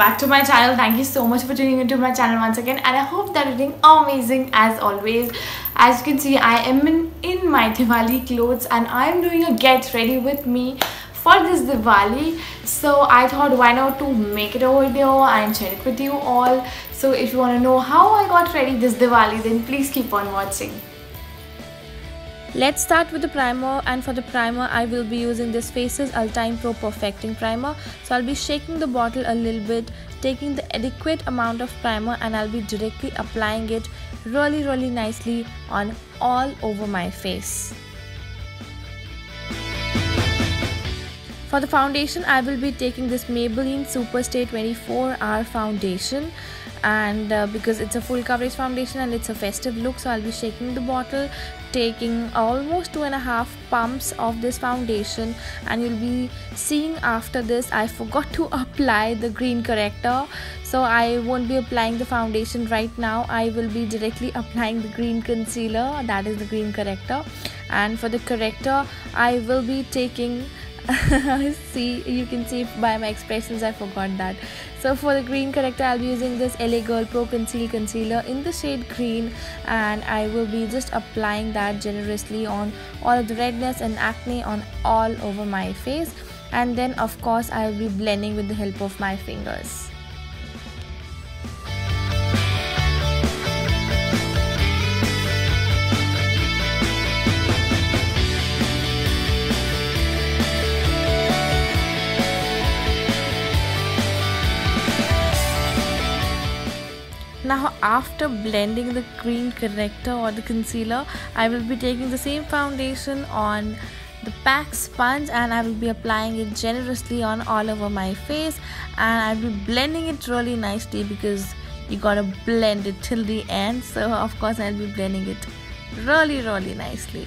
back to my channel. Thank you so much for tuning into my channel once again and i hope that you're doing amazing as always. As you can see i am in, in my diwali clothes and i'm doing a get ready with me for this Diwali. So I thought why not to make it a video and share it with you all. So if you want to know how I got ready this Diwali then please keep on watching Let's start with the primer and for the primer I will be using this Faces Ultime Pro Perfecting Primer. So I'll be shaking the bottle a little bit, taking the adequate amount of primer and I'll be directly applying it really really nicely on all over my face. For the foundation I will be taking this Maybelline Superstay 24 hour foundation and uh, because it's a full coverage foundation and it's a festive look so I'll be shaking the bottle taking almost two and a half pumps of this foundation and you'll be seeing after this I forgot to apply the green corrector. So I won't be applying the foundation right now. I will be directly applying the green concealer that is the green corrector. And for the corrector I will be taking see you can see by my expressions I forgot that. So for the green corrector I'll be using this LA Girl Pro Conceal Concealer in the shade green and I will be just applying that generously on all of the redness and acne on all over my face. And then of course I'll be blending with the help of my fingers after blending the green corrector or the concealer I will be taking the same foundation on the PAC sponge and I will be applying it generously on all over my face and I'll be blending it really nicely because you gotta blend it till the end. So of course I'll be blending it really really nicely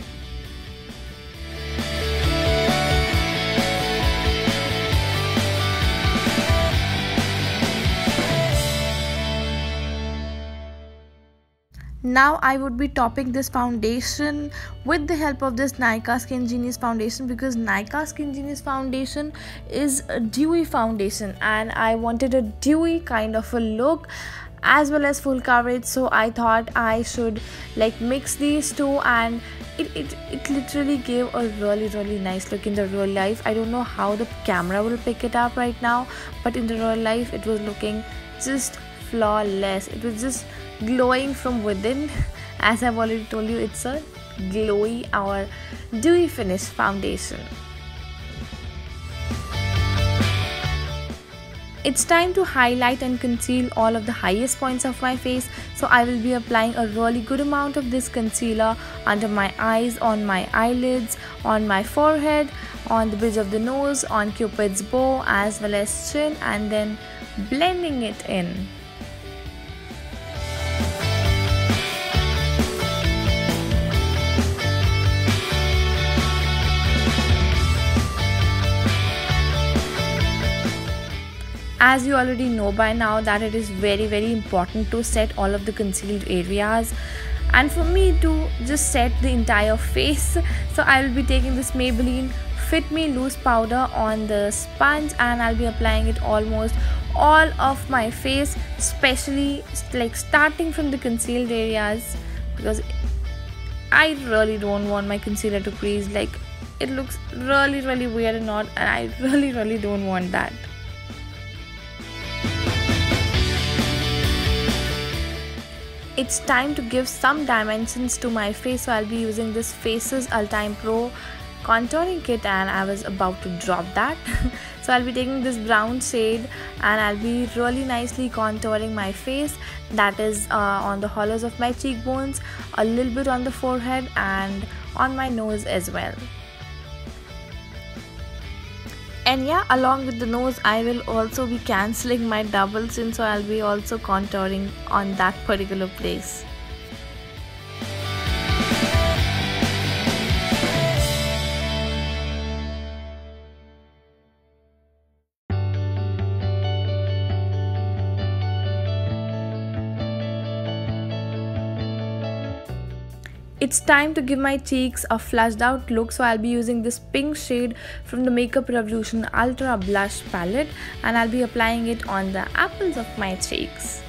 now I would be topping this foundation with the help of this Nykaa Skin Genius foundation because Nykaa Skin Genius foundation is a dewy foundation and I wanted a dewy kind of a look as well as full coverage. So I thought I should like mix these two and it, it, it literally gave a really really nice look in the real life. I don't know how the camera will pick it up right now but in the real life it was looking just flawless. It was just glowing from within. As I've already told you it's a glowy or dewy finish foundation. It's time to highlight and conceal all of the highest points of my face. So I will be applying a really good amount of this concealer under my eyes, on my eyelids, on my forehead, on the bridge of the nose, on cupid's bow as well as chin and then blending it in. As you already know by now that it is very very important to set all of the concealed areas and for me to just set the entire face. So I will be taking this Maybelline Fit Me Loose powder on the sponge and I'll be applying it almost all of my face especially like starting from the concealed areas because I really don't want my concealer to crease. Like it looks really really weird and odd and I really really don't want that it's time to give some dimensions to my face so I'll be using this Faces Ultime Pro contouring kit and I was about to drop that. So I'll be taking this brown shade and I'll be really nicely contouring my face. That is uh, on the hollows of my cheekbones a little bit on the forehead and on my nose as well and yeah along with the nose I will also be cancelling my double chin so I'll be also contouring on that particular place it's time to give my cheeks a flushed out look so I'll be using this pink shade from the Makeup Revolution Ultra Blush palette and I'll be applying it on the apples of my cheeks.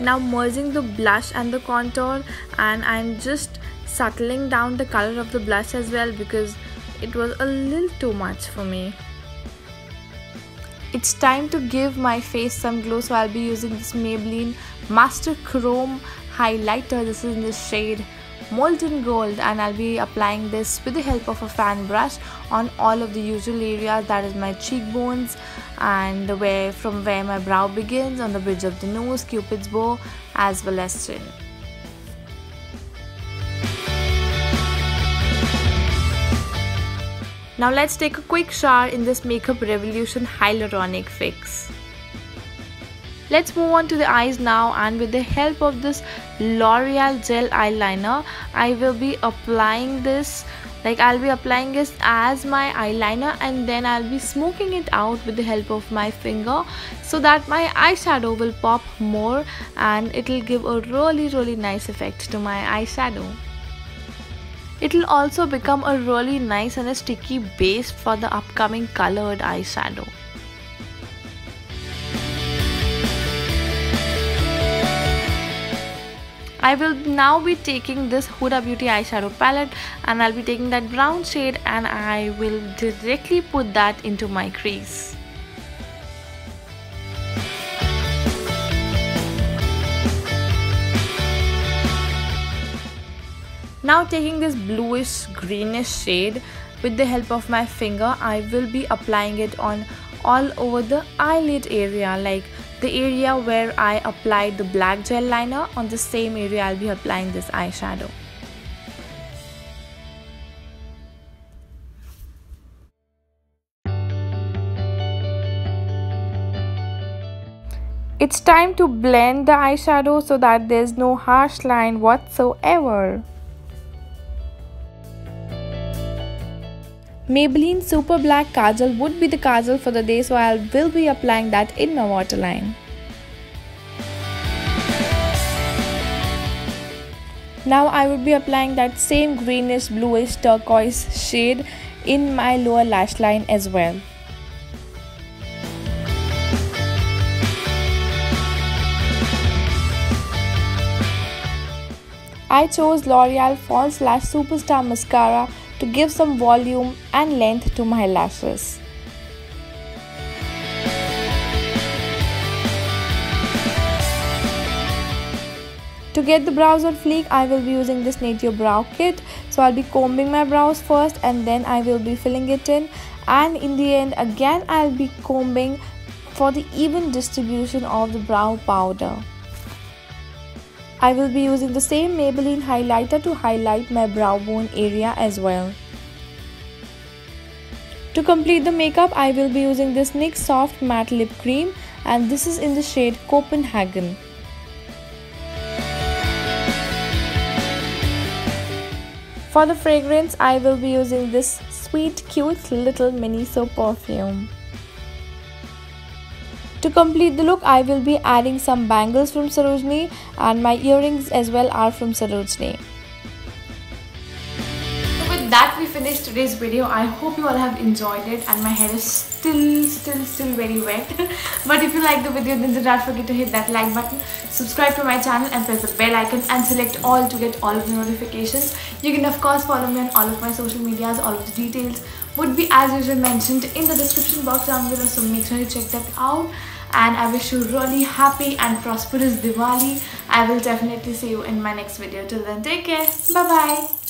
Now merging the blush and the contour and I'm just settling down the color of the blush as well because it was a little too much for me. It's time to give my face some glow so I'll be using this Maybelline Master Chrome highlighter. This is in the shade molten gold and I'll be applying this with the help of a fan brush on all of the usual areas that is my cheekbones and where from where my brow begins on the bridge of the nose, cupid's bow as well as chin. Now let's take a quick shower in this Makeup Revolution Hyaluronic Fix. Let's move on to the eyes now and with the help of this L'Oreal Gel Eyeliner, I will be applying this like I'll be applying this as my eyeliner and then I'll be smoking it out with the help of my finger so that my eyeshadow will pop more and it'll give a really really nice effect to my eyeshadow. It will also become a really nice and a sticky base for the upcoming colored eyeshadow. I will now be taking this Huda Beauty eyeshadow palette and I'll be taking that brown shade and I will directly put that into my crease. Now taking this bluish greenish shade with the help of my finger I will be applying it on all over the eyelid area like the area where I applied the black gel liner on the same area I'll be applying this eyeshadow. It's time to blend the eyeshadow so that there's no harsh line whatsoever. Maybelline Super Black Kajal would be the kajal for the day so I will be applying that in my waterline. Now I will be applying that same greenish bluish turquoise shade in my lower lash line as well. I chose L'Oreal False Lash Superstar Mascara to give some volume and length to my lashes. To get the brows on fleek, I will be using this Nature Brow Kit. So I'll be combing my brows first and then I will be filling it in. And in the end, again, I'll be combing for the even distribution of the brow powder. I will be using the same Maybelline highlighter to highlight my brow bone area as well. To complete the makeup, I will be using this NYX Soft Matte Lip Cream and this is in the shade Copenhagen. For the fragrance, I will be using this sweet cute little Miniso perfume. To complete the look, I will be adding some bangles from Sarojini and my earrings as well are from Sarojini. That we finished today's video. I hope you all have enjoyed it and my hair is still still still very wet. But if you like the video then do not forget to hit that like button subscribe to my channel and press the bell icon and select all to get all of the notifications. You can of course follow me on all of my social medias. All of the details would be as usual mentioned in the description box down below. So make sure you check that out and I wish you really happy and prosperous Diwali. I will definitely see you in my next video. Till then, take care. Bye-bye.